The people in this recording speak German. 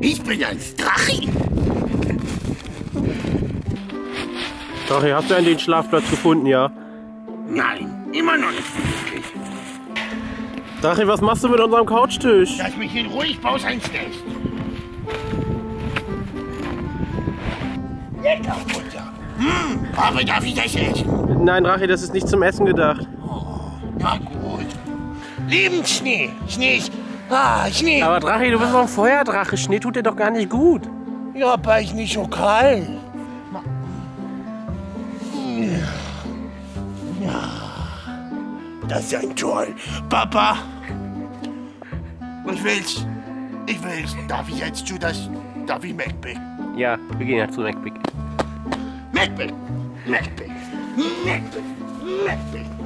Ich bin ein Drachi. Drache, hast du einen den Schlafplatz gefunden, ja? Nein, immer noch nicht wirklich. Drache, was machst du mit unserem Couchtisch? Lass mich in Ruhe, ich baue ein Nest. Lecker Futter. Hm, aber darf ich das essen? Nein, Drache, das ist nicht zum Essen gedacht. Na gut. Lieben Schnee. Schnee ist... Ah, Schnee. Aber Drache, du bist doch ein Feuerdrache. Schnee tut dir doch gar nicht gut. Ja, aber ist nicht so kalt. Ja. Das ist ein Toll. Papa. Ich will's. Ich will's. Darf ich jetzt zu das... Darf ich MacBook? Ja, wir gehen jetzt zu MacBick. MacBook. MacBook. MacBook. MacBook.